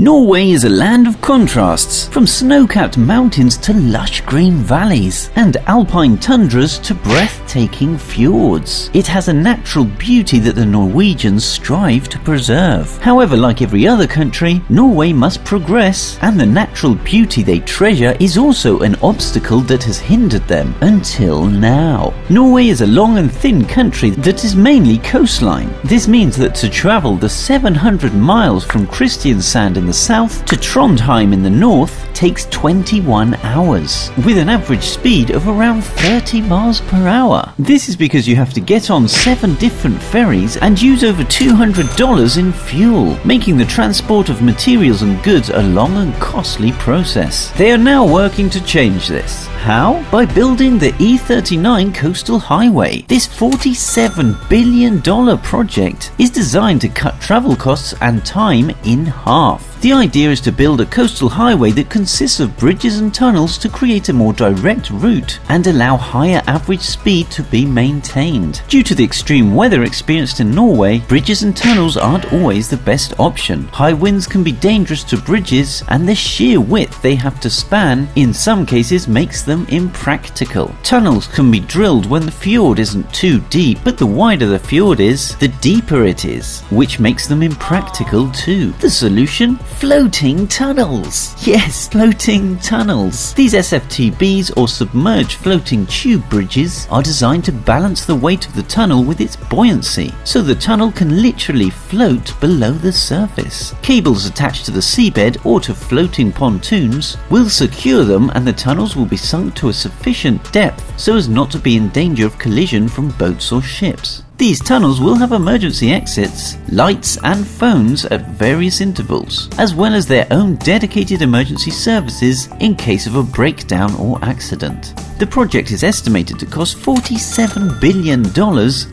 Norway is a land of contrasts, from snow-capped mountains to lush green valleys, and alpine tundras to breathtaking fjords. It has a natural beauty that the Norwegians strive to preserve. However, like every other country, Norway must progress, and the natural beauty they treasure is also an obstacle that has hindered them until now. Norway is a long and thin country that is mainly coastline. This means that to travel the 700 miles from Kristiansand in the south to Trondheim in the north takes 21 hours, with an average speed of around 30 miles per hour. This is because you have to get on seven different ferries and use over $200 in fuel, making the transport of materials and goods a long and costly process. They are now working to change this. How? By building the E39 Coastal Highway. This $47 billion project is designed to cut travel costs and time in half. The idea is to build a coastal highway that consists of bridges and tunnels to create a more direct route and allow higher average speed to be maintained. Due to the extreme weather experienced in Norway, bridges and tunnels aren't always the best option. High winds can be dangerous to bridges and the sheer width they have to span in some cases makes them impractical. Tunnels can be drilled when the fjord isn't too deep, but the wider the fjord is, the deeper it is, which makes them impractical too. The solution? Floating tunnels. Yes, floating tunnels. These SFTBs or submerged floating tube bridges are designed to balance the weight of the tunnel with its buoyancy, so the tunnel can literally float below the surface. Cables attached to the seabed or to floating pontoons will secure them and the tunnels will be sunk to a sufficient depth so as not to be in danger of collision from boats or ships. These tunnels will have emergency exits, lights and phones at various intervals, as well as their own dedicated emergency services in case of a breakdown or accident. The project is estimated to cost $47 billion,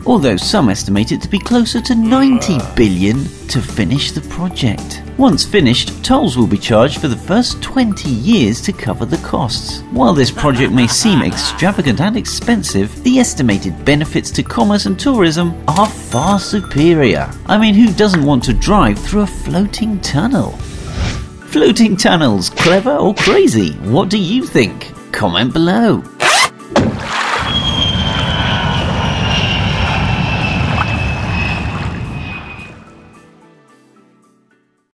although some estimate it to be closer to 90 billion to finish the project. Once finished, tolls will be charged for the first 20 years to cover the costs. While this project may seem extravagant and expensive, the estimated benefits to commerce and tourism are far superior. I mean, who doesn't want to drive through a floating tunnel? Floating tunnels, clever or crazy? What do you think? Comment below.